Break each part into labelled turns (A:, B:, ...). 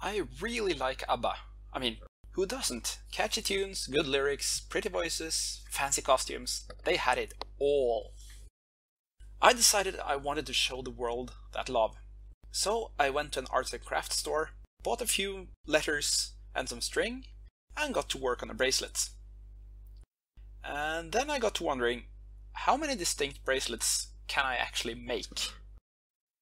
A: I really like ABBA. I mean, who doesn't? Catchy tunes, good lyrics, pretty voices, fancy costumes. They had it all. I decided I wanted to show the world that love. So I went to an arts and crafts store, bought a few letters and some string, and got to work on a bracelet. And then I got to wondering, how many distinct bracelets can I actually make?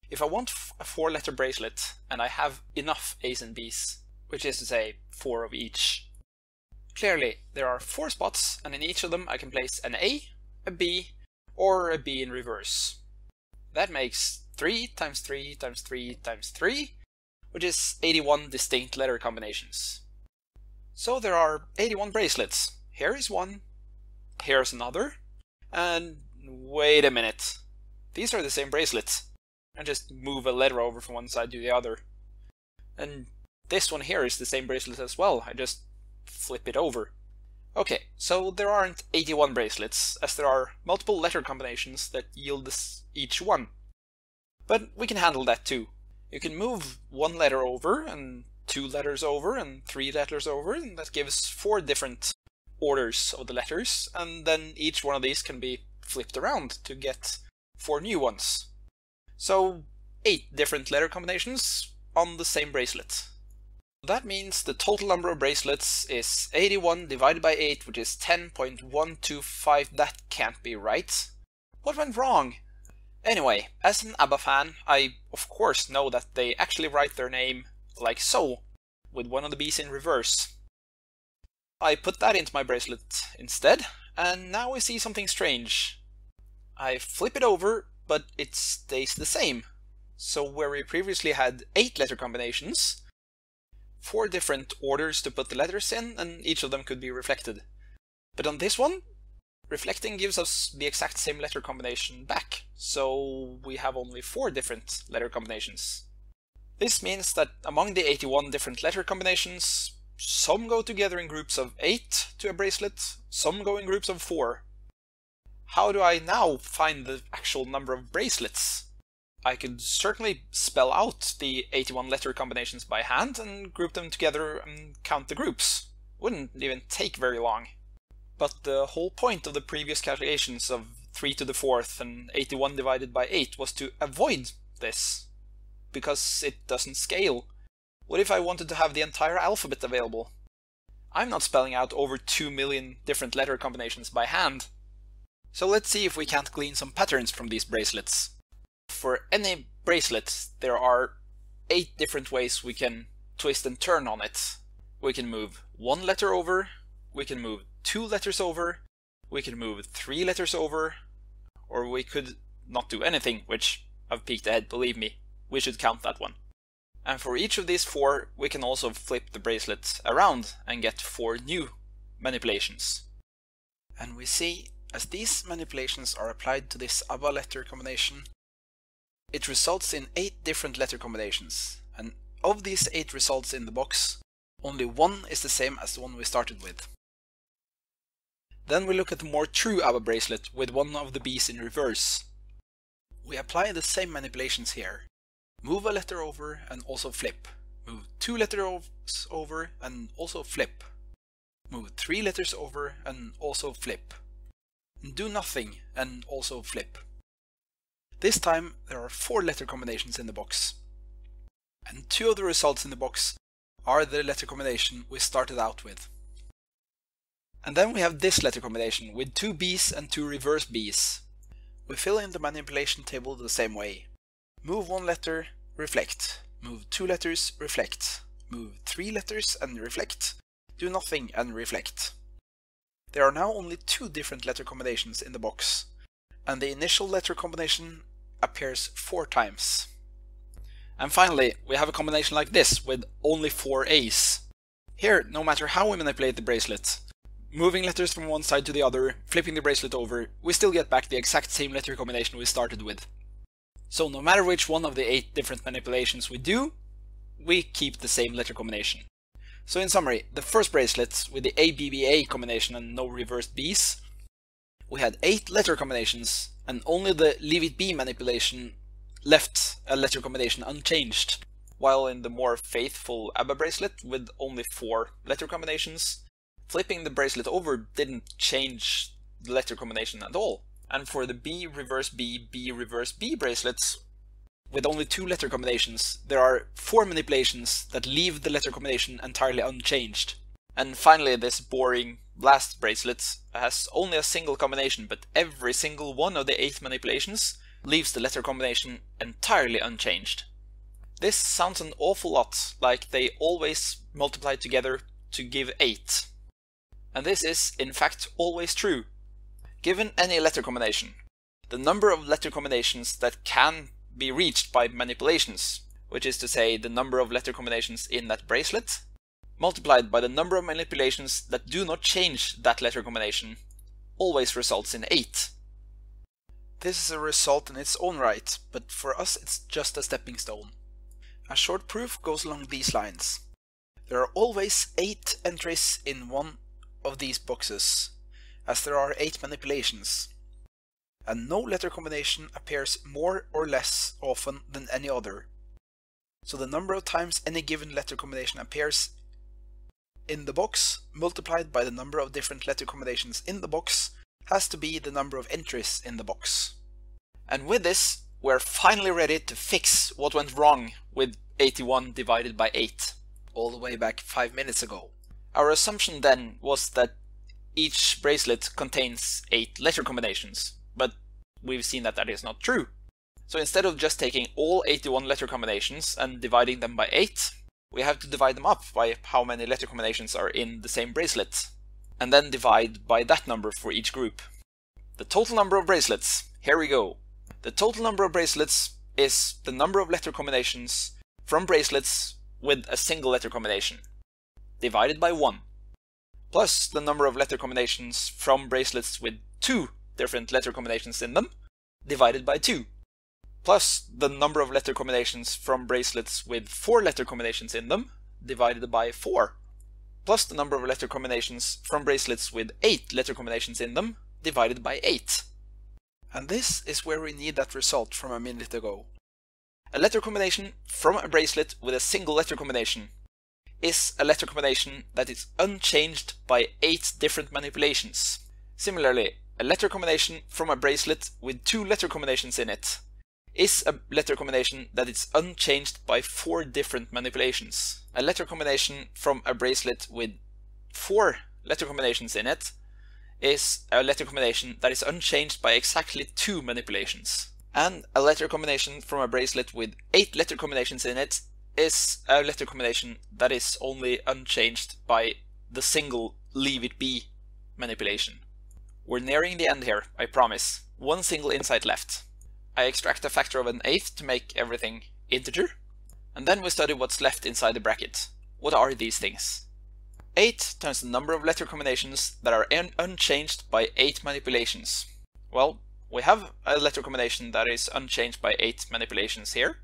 A: If I want a four letter bracelet and I have enough A's and B's, which is to say four of each, clearly there are four spots and in each of them I can place an A, a B, or a B in reverse. That makes 3 times 3 times 3 times 3, which is 81 distinct letter combinations. So there are 81 bracelets. Here is one, here's another, and wait a minute. These are the same bracelets. I just move a letter over from one side to the other. And this one here is the same bracelet as well. I just flip it over. Okay, so there aren't 81 bracelets, as there are multiple letter combinations that yield this each one. But we can handle that too. You can move one letter over, and two letters over, and three letters over, and that gives four different orders of the letters, and then each one of these can be flipped around to get four new ones. So, eight different letter combinations on the same bracelet. That means the total number of bracelets is 81 divided by 8, which is 10.125. That can't be right. What went wrong? Anyway, as an ABBA fan, I of course know that they actually write their name like so, with one of the B's in reverse. I put that into my bracelet instead, and now we see something strange. I flip it over, but it stays the same. So where we previously had 8 letter combinations, four different orders to put the letters in, and each of them could be reflected. But on this one, reflecting gives us the exact same letter combination back, so we have only four different letter combinations. This means that among the 81 different letter combinations, some go together in groups of 8 to a bracelet, some go in groups of 4. How do I now find the actual number of bracelets? I could certainly spell out the 81 letter combinations by hand and group them together and count the groups. Wouldn't even take very long. But the whole point of the previous calculations of 3 to the 4th and 81 divided by 8 was to avoid this. Because it doesn't scale. What if I wanted to have the entire alphabet available? I'm not spelling out over 2 million different letter combinations by hand. So let's see if we can't glean some patterns from these bracelets for any bracelet, there are eight different ways we can twist and turn on it. We can move one letter over, we can move two letters over, we can move three letters over, or we could not do anything, which I've peeked ahead, believe me, we should count that one. And for each of these four, we can also flip the bracelet around and get four new manipulations. And we see, as these manipulations are applied to this ABBA letter combination, it results in 8 different letter combinations, and of these 8 results in the box, only one is the same as the one we started with. Then we look at the more true ABBA bracelet with one of the B's in reverse. We apply the same manipulations here. Move a letter over and also flip. Move two letters over and also flip. Move three letters over and also flip. Do nothing and also flip. This time there are four letter combinations in the box. And two of the results in the box are the letter combination we started out with. And then we have this letter combination with two B's and two reverse B's. We fill in the manipulation table the same way. Move one letter, reflect. Move two letters, reflect. Move three letters and reflect. Do nothing and reflect. There are now only two different letter combinations in the box, and the initial letter combination appears four times. And finally, we have a combination like this with only four A's. Here, no matter how we manipulate the bracelet, moving letters from one side to the other, flipping the bracelet over, we still get back the exact same letter combination we started with. So no matter which one of the eight different manipulations we do, we keep the same letter combination. So in summary, the first bracelet with the ABBA combination and no reversed B's, we had eight letter combinations and only the leave it be manipulation left a letter combination unchanged. while in the more faithful ABBA bracelet with only four letter combinations, flipping the bracelet over didn't change the letter combination at all. And for the B reverse B, B reverse B bracelets, with only two letter combinations, there are four manipulations that leave the letter combination entirely unchanged. And finally, this boring last bracelet has only a single combination, but every single one of the eight manipulations leaves the letter combination entirely unchanged. This sounds an awful lot like they always multiply together to give 8. And this is, in fact, always true. Given any letter combination, the number of letter combinations that can be reached by manipulations, which is to say the number of letter combinations in that bracelet, multiplied by the number of manipulations that do not change that letter combination, always results in 8. This is a result in its own right, but for us it's just a stepping stone. A short proof goes along these lines. There are always 8 entries in one of these boxes, as there are 8 manipulations and no letter combination appears more or less often than any other. So the number of times any given letter combination appears in the box multiplied by the number of different letter combinations in the box has to be the number of entries in the box. And with this, we're finally ready to fix what went wrong with 81 divided by 8, all the way back 5 minutes ago. Our assumption then was that each bracelet contains 8 letter combinations, but we've seen that that is not true. So instead of just taking all 81 letter combinations and dividing them by 8, we have to divide them up by how many letter combinations are in the same bracelet, and then divide by that number for each group. The total number of bracelets, here we go. The total number of bracelets is the number of letter combinations from bracelets with a single letter combination, divided by 1, plus the number of letter combinations from bracelets with two different letter combinations in them, divided by 2, plus the number of letter combinations from bracelets with 4 letter combinations in them, divided by 4, plus the number of letter combinations from bracelets with 8 letter combinations in them, divided by 8. And this is where we need that result from a minute ago. A letter combination from a bracelet with a single letter combination is a letter combination that is unchanged by 8 different manipulations. Similarly, a letter combination from a bracelet with two letter combinations in it is a letter combination that is unchanged by four different manipulations. A letter combination from a bracelet with four letter combinations in it is a letter combination that is unchanged by exactly two manipulations. And a letter combination from a bracelet with eight letter combinations in it is a letter combination that is only unchanged by the single leave it be manipulation. We're nearing the end here, I promise. One single insight left. I extract a factor of an eighth to make everything integer, and then we study what's left inside the bracket. What are these things? 8 times the number of letter combinations that are un unchanged by 8 manipulations. Well, we have a letter combination that is unchanged by 8 manipulations here.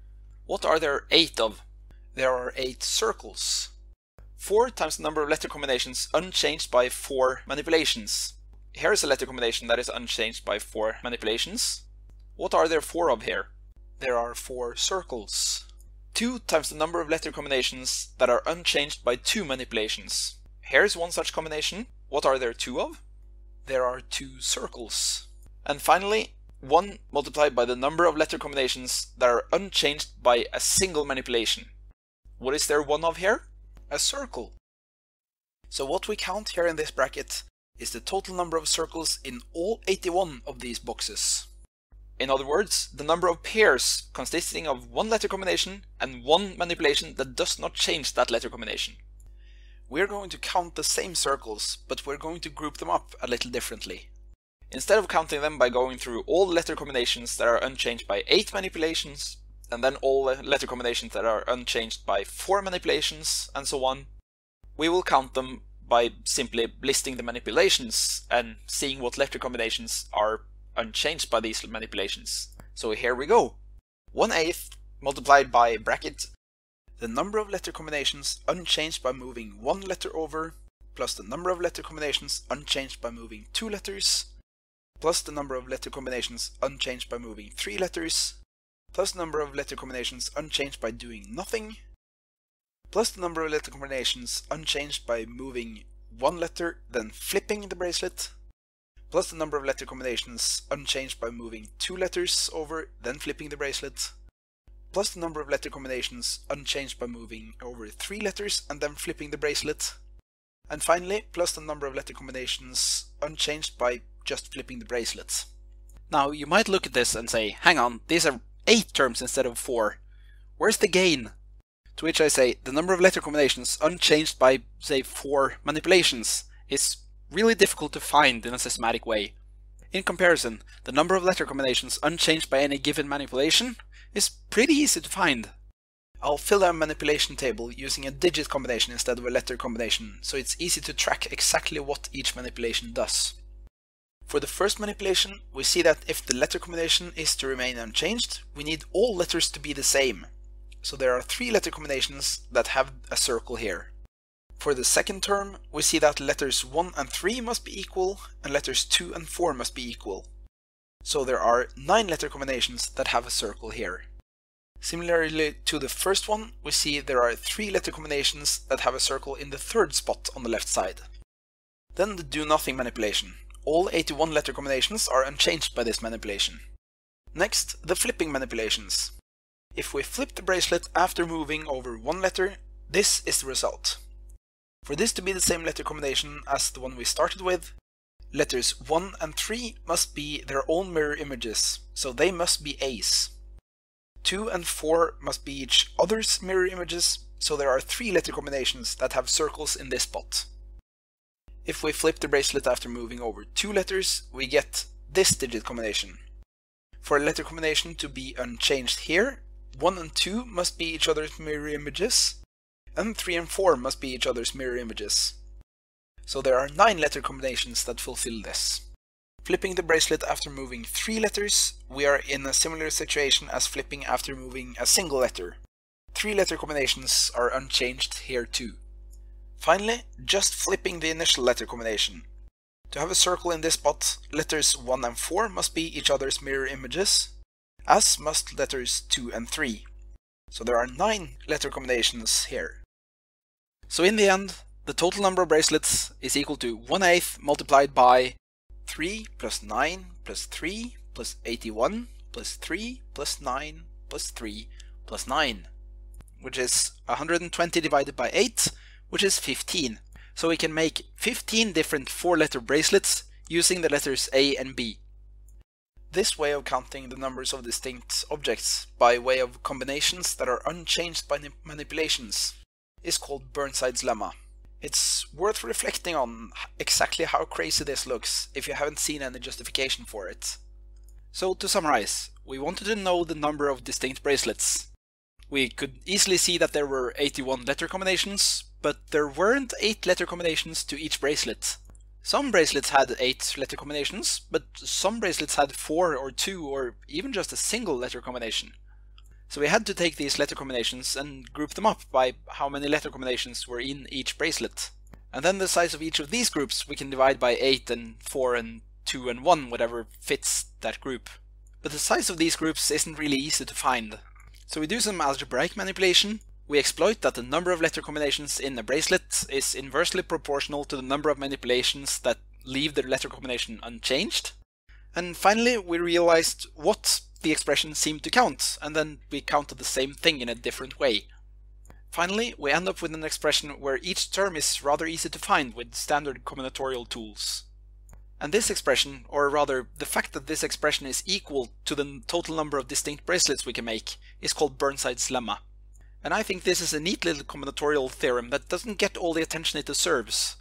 A: What are there 8 of? There are 8 circles. 4 times the number of letter combinations unchanged by 4 manipulations. Here is a letter combination that is unchanged by four manipulations. What are there four of here? There are four circles. 2 times the number of letter combinations that are unchanged by two manipulations. Here's one such combination. What are there two of? There are two circles. And finally, 1 multiplied by the number of letter combinations that are unchanged by a single manipulation. What is there one of here? A circle. So what we count here in this bracket is the total number of circles in all 81 of these boxes. In other words, the number of pairs consisting of one letter combination and one manipulation that does not change that letter combination. We're going to count the same circles, but we're going to group them up a little differently. Instead of counting them by going through all letter combinations that are unchanged by 8 manipulations, and then all the letter combinations that are unchanged by 4 manipulations, and so on, we will count them by simply listing the manipulations and seeing what letter combinations are unchanged by these manipulations. So here we go. 1 eighth multiplied by bracket the number of letter combinations unchanged by moving one letter over plus the number of letter combinations unchanged by moving two letters plus the number of letter combinations unchanged by moving three letters plus the number of letter combinations unchanged by doing nothing, plus the number of letter combinations unchanged by moving one letter, then flipping the bracelet, plus the number of letter combinations unchanged by moving two letters over, then flipping the bracelet, plus the number of letter combinations unchanged by moving over three letters and then flipping the bracelet, and finally, plus the number of letter combinations unchanged by just flipping the bracelet. Now, you might look at this and say, hang on, these are 8 terms instead of 4. Where's the gain? To which I say, the number of letter combinations unchanged by, say, 4 manipulations is really difficult to find in a systematic way. In comparison, the number of letter combinations unchanged by any given manipulation is pretty easy to find. I'll fill a manipulation table using a digit combination instead of a letter combination, so it's easy to track exactly what each manipulation does. For the first manipulation, we see that if the letter combination is to remain unchanged, we need all letters to be the same. So there are three letter combinations that have a circle here. For the second term, we see that letters 1 and 3 must be equal, and letters 2 and 4 must be equal. So there are 9 letter combinations that have a circle here. Similarly to the first one, we see there are 3 letter combinations that have a circle in the third spot on the left side. Then the do nothing manipulation. All 81 letter combinations are unchanged by this manipulation. Next, the flipping manipulations. If we flip the bracelet after moving over one letter, this is the result. For this to be the same letter combination as the one we started with, letters 1 and 3 must be their own mirror images, so they must be A's. 2 and 4 must be each other's mirror images, so there are three letter combinations that have circles in this spot. If we flip the bracelet after moving over two letters, we get this digit combination. For a letter combination to be unchanged here, 1 and 2 must be each other's mirror images, and 3 and 4 must be each other's mirror images. So there are 9 letter combinations that fulfill this. Flipping the bracelet after moving 3 letters, we are in a similar situation as flipping after moving a single letter. 3 letter combinations are unchanged here too. Finally, just flipping the initial letter combination. To have a circle in this spot, letters 1 and 4 must be each other's mirror images, as must letters 2 and 3. So there are 9 letter combinations here. So in the end, the total number of bracelets is equal to 1 8 multiplied by 3 plus 9 plus 3 plus 81 plus 3 plus 9 plus 3 plus 9, which is 120 divided by 8, which is 15. So we can make 15 different four-letter bracelets using the letters A and B. This way of counting the numbers of distinct objects by way of combinations that are unchanged by manipulations is called Burnside's lemma. It's worth reflecting on exactly how crazy this looks if you haven't seen any justification for it. So to summarize, we wanted to know the number of distinct bracelets. We could easily see that there were 81 letter combinations, but there weren't 8 letter combinations to each bracelet. Some bracelets had 8 letter combinations, but some bracelets had 4 or 2 or even just a single letter combination. So we had to take these letter combinations and group them up by how many letter combinations were in each bracelet. And then the size of each of these groups we can divide by 8 and 4 and 2 and 1, whatever fits that group. But the size of these groups isn't really easy to find. So we do some algebraic manipulation we exploit that the number of letter combinations in a bracelet is inversely proportional to the number of manipulations that leave the letter combination unchanged. And finally, we realized what the expression seemed to count, and then we counted the same thing in a different way. Finally, we end up with an expression where each term is rather easy to find with standard combinatorial tools. And this expression, or rather the fact that this expression is equal to the total number of distinct bracelets we can make, is called Burnside's lemma. And I think this is a neat little combinatorial theorem that doesn't get all the attention it deserves.